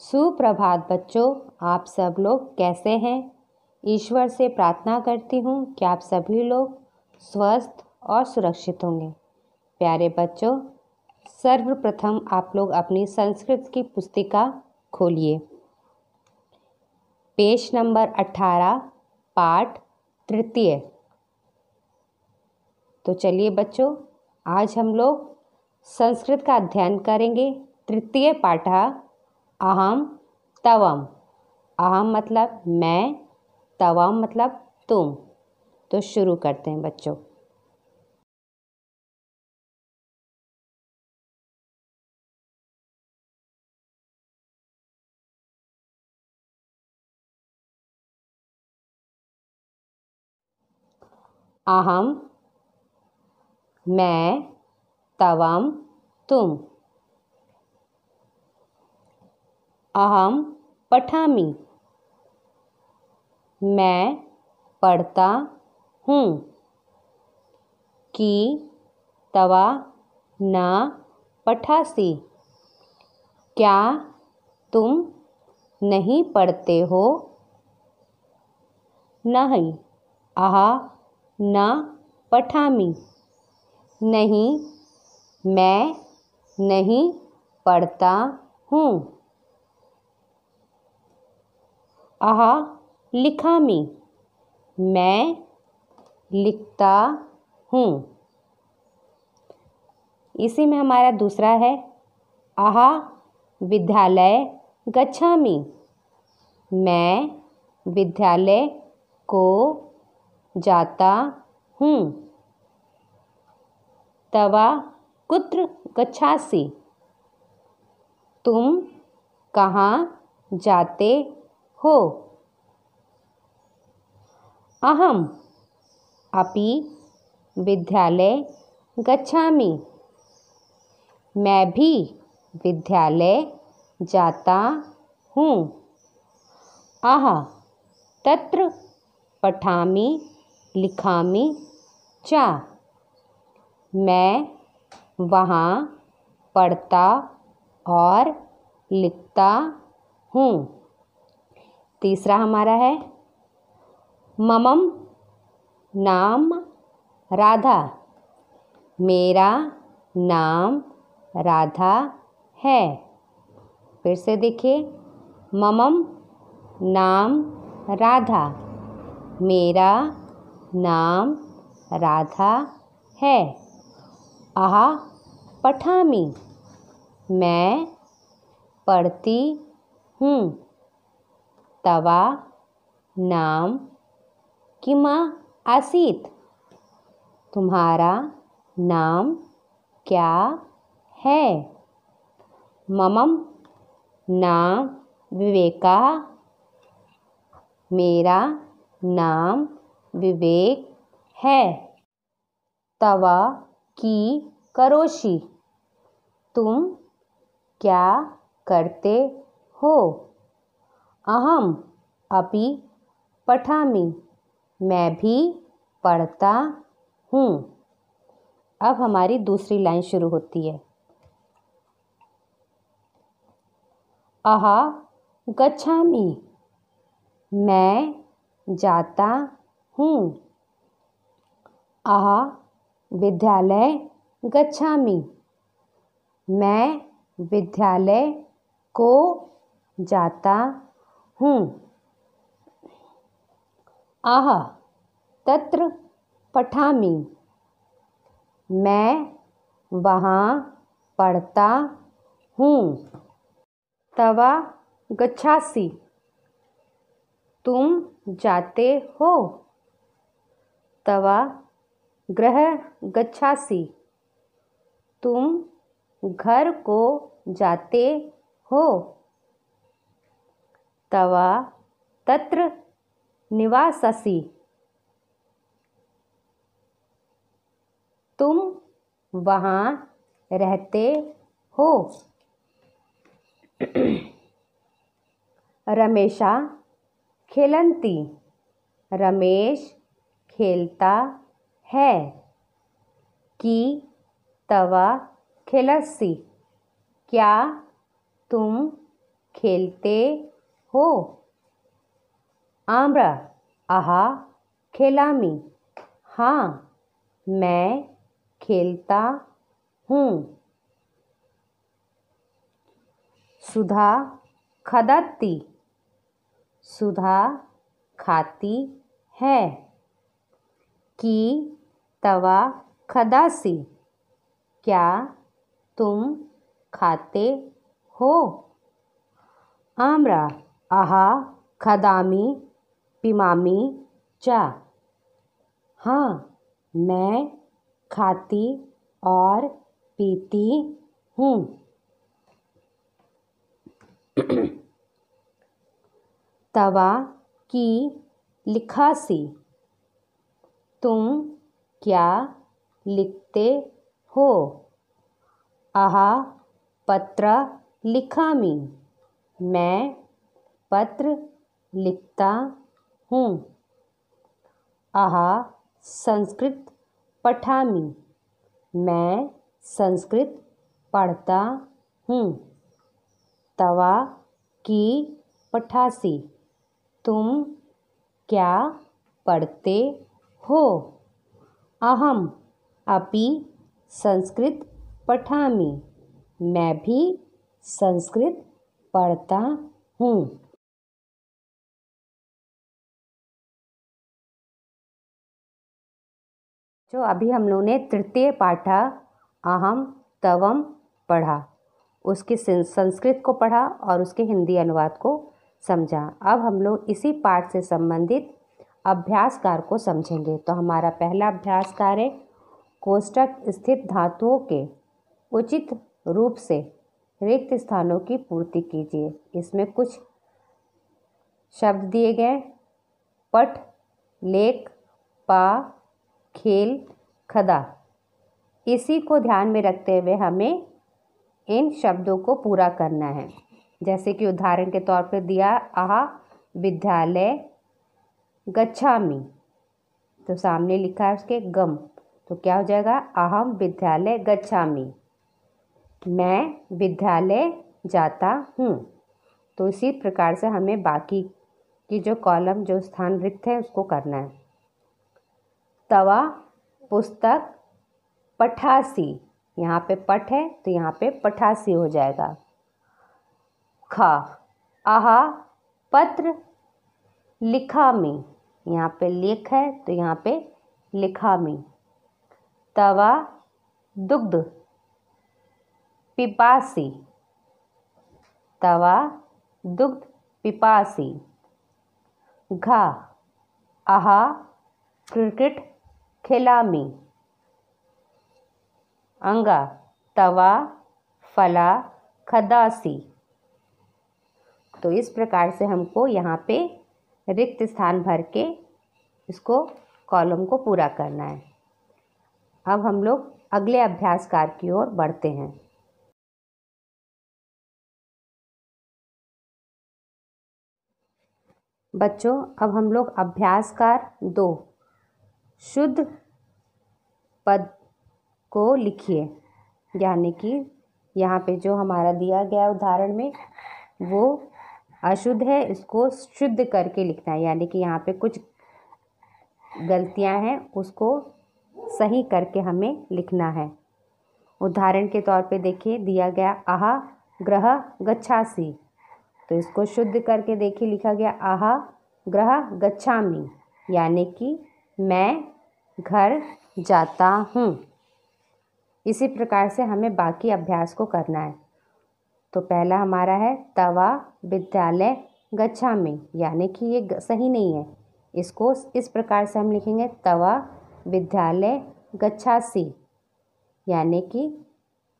सुप्रभात बच्चों, आप सब लोग कैसे हैं? ईश्वर से प्रार्थना करती हूँ कि आप सभी लोग स्वस्थ और सुरक्षित होंगे। प्यारे बच्चों, सर्वप्रथम आप लोग अपनी संस्कृत की पुस्तिका खोलिए। पेज नंबर अठारह, पाठ तृतीय। तो चलिए बच्चों, आज हम लोग संस्कृत का अध्ययन करेंगे। तृतीय पाठा अहम तवम। अहम मतलब मैं तवम मतलब तुम। तो शुरू करते हैं बच्चों। अहम मैं तवम तुम। अहम पठामि। मैं पढ़ता हूँ कि तवा न पठासी। क्या तुम नहीं पढ़ते हो? नहीं आहा न पठामी। नहीं, मैं नहीं पढ़ता हूँ। आहा लिखामी मैं लिखता हूँ। इसी में हमारा दूसरा है। आहा, विद्यालय गच्छामी। मैं विद्यालय को जाता हूँ। तवा कुत्र गच्छासी। तुम कहाँ जाते हो। अहम अपि विद्यालय गच्छामि। मैं भी विद्यालय जाता हूँ। आह, तत्र पठामि, लिखामि चा। मैं वहाँ पढ़ता और लिखता हूँ। तीसरा हमारा है, ममम, नाम, राधा। मेरा नाम राधा है। फिर से देखिए, ममम, नाम राधा। मेरा नाम राधा है। आहा, पठामी। मैं पढ़ती हूँ। तवा, नाम किमा आसीत? तुम्हारा नाम क्या है? ममम, नाम विवेका। मेरा नाम विवेक है। तवा की करोशी। तुम क्या करते हो? अहम अभी पठामी। मैं भी पढ़ता हूँ। अब हमारी दूसरी लाइन शुरू होती है। अहा गच्छामी। मैं जाता हूँ। आहा, विद्यालय गच्छामी। मैं विद्यालय को जाता हूँ। आह, तत्र पठामी। मैं वहाँ पढ़ता हूँ। तवा गच्छासी। तुम जाते हो। तवा ग्रह गच्छासी। तुम घर को जाते हो। तवा तत्र निवाससी। तुम वहाँ रहते हो। रमेशा खेलंती रमेश खेलता है कि तवा खेलसी। क्या तुम खेलते हो। आम्र, आहा, खेलामी। हाँ मैं खेलता हूँ। सुधा खदती सुधा खाती है। कि तवा खदासी। क्या तुम खाते हो? आम्रा आहा, खदामी, पिमामी, चा। हाँ मैं खाती और पीती हूँ। तवा की लिखासी। तुम क्या लिखते हो? आहा, पत्र लिखामी। मैं पत्र लिखता हूँ। आहा, संस्कृत पठामी। मैं संस्कृत पढ़ता हूँ। तवा की पठासी। तुम क्या पढ़ते हो? अहम, अपि संस्कृत पठामी। मैं भी संस्कृत पढ़ता हूँ। जो अभी हम लोगों ने तृतीय पाठा, अहम, तवम पढ़ा, उसके संस्कृत को पढ़ा और उसके हिंदी अनुवाद को समझा। अब हम लोग इसी पाठ से संबंधित अभ्यास कार्य को समझेंगे। तो हमारा पहला अभ्यास कार्य है, कोष्टक स्थित धातुओं के उचित रूप से रिक्त स्थानों की पूर्ति कीजिए। इसमें कुछ शब्द दिए गए पट, लेख, पा खेल खदा। इसी को ध्यान में रखते हुए हमें इन शब्दों को पूरा करना है। जैसे कि उदाहरण के तौर पर दिया, आहा, विद्यालय, गच्छामी। तो सामने लिखा है उसके, गम। तो क्या हो जाएगा? अहम विद्यालय, गच्छामी। मैं विद्यालय जाता हूँ। तो इसी प्रकार से हमें बाकी की जो कॉलम, जो स्थान रिक्त है, उसको करना है। तवा, पुस्तक, पठासी। यहाँ पे पठ है तो यहाँ पे पठासी हो जाएगा। खा। आहा पत्र लिखा में यहाँ पे लेख है तो यहाँ पे लिखा में तवा, दुग्ध। पिपासी। तवा, दुग्ध, पिपासी। घा। आहा क्रिकेट। खिलामी। अंगा, तवा, फला, खदासी। तो इस प्रकार से हमको यहाँ पे रिक्त स्थान भर के इसको कॉलम को पूरा करना है। अब हम लोग अगले अभ्यास कार्य की ओर बढ़ते हैं। बच्चों, अब हम लोग अभ्यास अभ्यासकार दो। शुद्ध पद को लिखिए। यानी कि यहाँ पे जो हमारा दिया गया उदाहरण में, वो अशुद्ध है, इसको शुद्ध करके लिखना है। यानी कि यहाँ पे कुछ गलतियाँ हैं, उसको सही करके हमें लिखना है। उदाहरण के तौर पे देखिए, दिया गया आहा, ग्रह, गच्छासी। तो इसको शुद्ध करके देखिए, लिखा गया आहा, ग्रह, गच्छामी। यानी कि मैं घर जाता हूँ। इसी प्रकार से हमें बाकी अभ्यास को करना है। तो पहला हमारा है तवा विद्यालय गच्छा में, यानी कि ये सही नहीं है। इसको इस प्रकार से हम लिखेंगे तवा विद्यालय गच्छासी यानी कि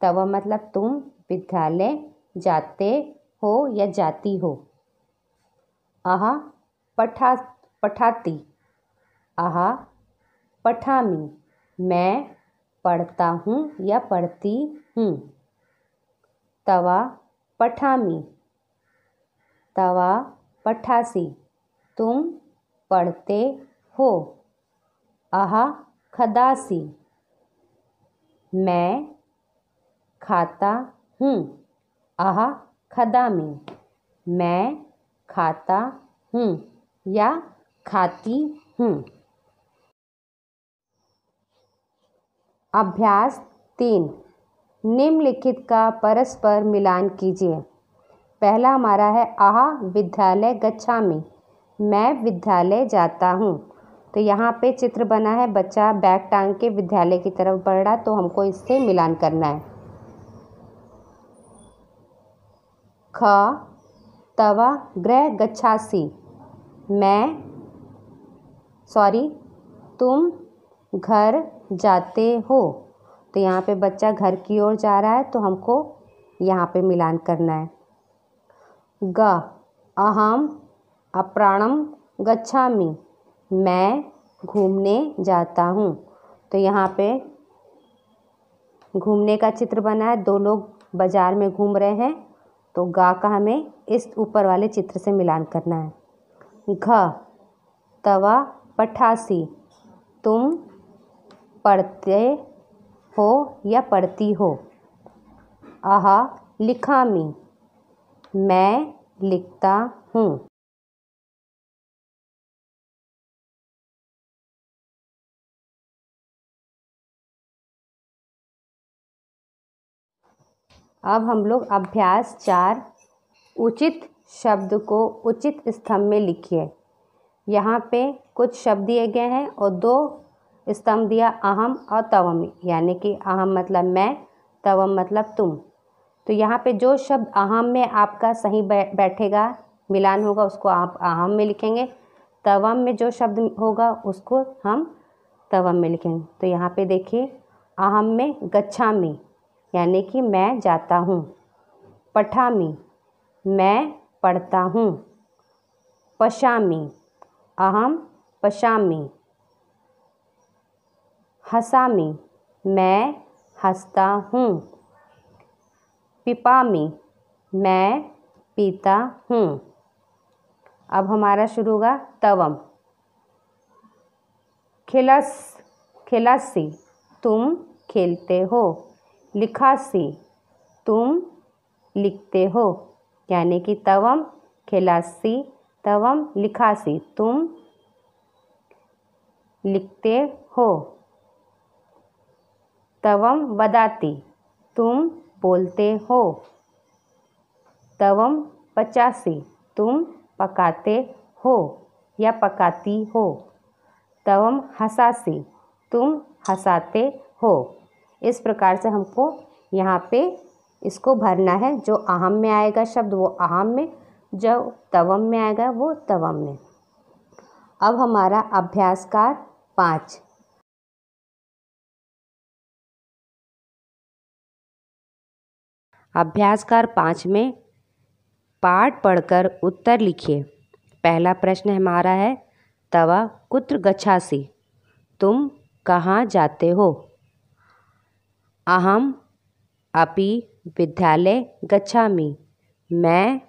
तवा मतलब तुम विद्यालय जाते हो या जाती हो। आहा, पठा, पठाती। आहा, पठामी, मैं पढ़ता हूँ या पढ़ती हूँ? तवा, पठामी। तवा, पठासी। तुम पढ़ते हो। आहा, खदासी। मैं खाता हूँ। आहा, खदामी। मैं खाता हूँ या खाती हूँ? अभ्यास तीन, निम्नलिखित का परस्पर मिलान कीजिए। पहला हमारा है, आह, विद्यालय गच्छामि। मैं विद्यालय जाता हूँ। तो यहाँ पे चित्र बना है, बच्चा बैग टांग के विद्यालय की तरफ़ बढ़ रहा तो हमको इससे मिलान करना है। ख, तवा, ग्रह, गच्छासी। मैं सॉरी तुम घर जाते हो तो यहाँ पे बच्चा घर की ओर जा रहा है तो हमको यहाँ पे मिलान करना है। ग, अहम अप्राणम गच्छामि, मैं घूमने जाता हूँ। तो यहाँ पे घूमने का चित्र बना है, दो लोग बाज़ार में घूम रहे हैं तो गा का हमें इस ऊपर वाले चित्र से मिलान करना है। घ, तवा पठासी, तुम पढ़ते हो या पढ़ती हो? आहा लिखामी मैं लिखता हूँ। अब हम लोग अभ्यास चार, उचित शब्द को उचित स्तंभ में लिखिए। यहाँ पे कुछ शब्द दिए गए हैं और दो स्तंभ दिया अहम और तवम, यानी कि अहम मतलब मैं, तवम मतलब तुम। तो यहाँ पे जो शब्द अहम में आपका सही बैठेगा, मिलान होगा, उसको आप अहम में लिखेंगे। तवम में जो शब्द होगा, उसको हम तवम में लिखेंगे। तो यहाँ पे देखिए, अहम में गच्छा में यानी कि मैं जाता हूँ। पठामी, मैं पढ़ता हूँ। पशामी अहम पशामी हसामी, मैं हंसता हूँ। पिपामी, मैं पीता हूँ। अब हमारा शुरू होगा तवम। खिलस, खिलासी, तुम खेलते हो। लिखासी, तुम लिखते हो। यानी कि तवम, खिलासी, तवम, लिखासी, तुम लिखते हो। तवम वदाती तुम बोलते हो। तवम पचासी। तुम पकाते हो या पकाती हो। तवम हसासी। तुम हंसाते हो। इस प्रकार से हमको यहाँ पे इसको भरना है। जो अहम में आएगा शब्द वो अहम में, जो तवम में आएगा वो तवम में। अब हमारा अभ्यासकार पाँच। अभ्यासकार पाँच में पाठ पढ़कर उत्तर लिखिए। पहला प्रश्न हमारा है, तवा कुत्र गच्छासी तुम कहाँ जाते हो? अहम, अपि विद्यालय गच्छामि मैं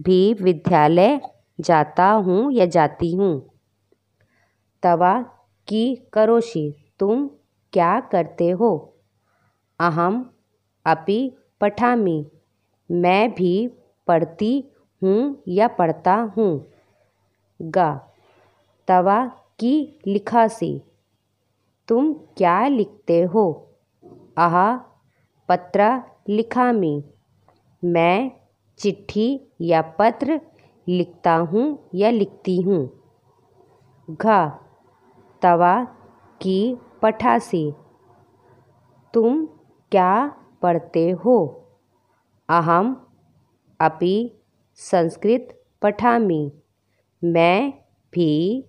भी विद्यालय जाता हूँ या जाती हूँ? तवा की करोशी, तुम क्या करते हो? अहम, अपि पठामि। मैं भी पढ़ती हूँ या पढ़ता हूँ? गा। तवा की लिखा लिखासी। तुम क्या लिखते हो? आहा पत्र लिखामी। मैं चिट्ठी या पत्र लिखता हूँ या लिखती हूँ? घ। तवा की पठासी। तुम क्या पढ़ते हो। अहम, अपि, संस्कृत, पठामी। मैं भी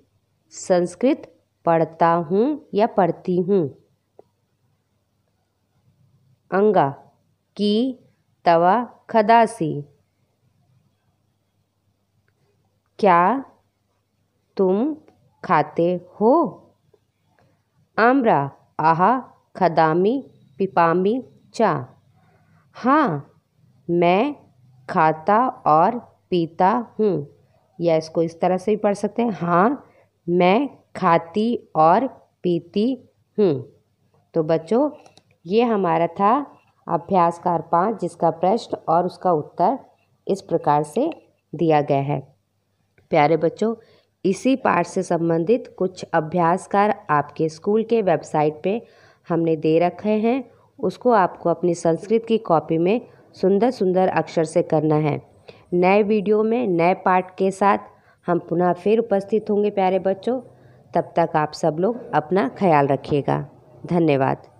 संस्कृत पढ़ता हूँ या पढ़ती हूँ। अंगा, की, तवा खदासी क्या तुम खाते हो? आम्रा, आहा, खदामी, पिपामी। चा हाँ मैं खाता और पीता हूँ। या इसको इस तरह से भी पढ़ सकते हैं हाँ मैं खाती और पीती हूँ। तो बच्चों, ये हमारा था अभ्यासकार पाँच, जिसका प्रश्न और उसका उत्तर इस प्रकार से दिया गया है। प्यारे बच्चों, इसी पाठ से संबंधित कुछ अभ्यासकार आपके स्कूल के वेबसाइट पे हमने दे रखे हैं उसको आपको अपनी संस्कृत की कॉपी में सुंदर सुंदर अक्षर से करना है। नए वीडियो में, नए पार्ट के साथ हम पुनः फिर उपस्थित होंगे, प्यारे बच्चों। तब तक आप सब लोग अपना ख्याल रखिएगा। धन्यवाद।